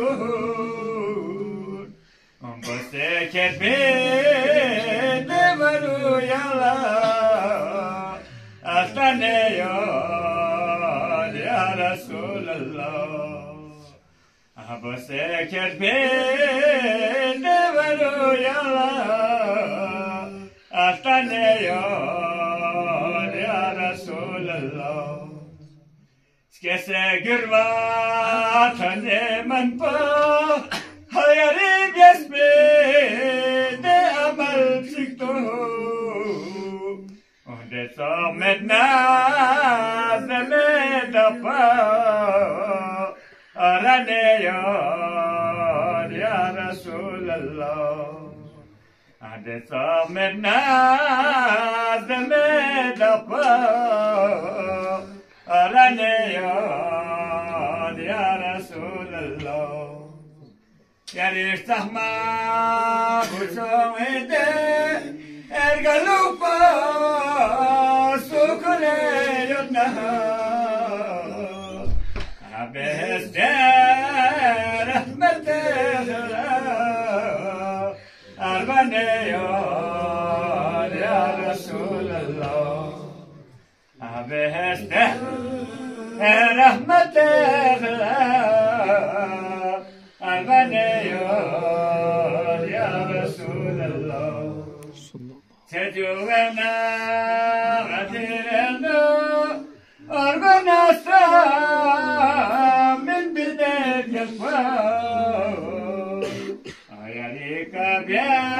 Am poste kerpe de varu yala ya rasul Allah Am poste kerpe de varu ya rasul Allah سكسر واتني من با هيري بيسبي دي أمل سكتو ودي صامتنا زميت با أراني يا رسول الله عدد صامنا زمد أراني يا رسول الله يا ريش تحمى بسوم ايدي ارقلوبا سكر يدنها عبس أربني يا رسول الله الله أربني يا رسول الله تجونا غدرنا أربنا من الفاو عليك بيالا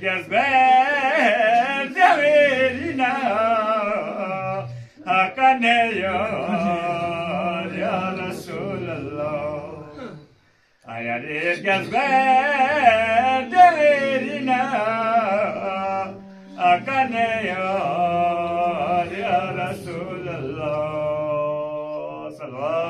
cezber devirine Hakk'a ne yar ya Resulallah Hayal et gezber devirine Hakk'a ne ya Resulallah Salvat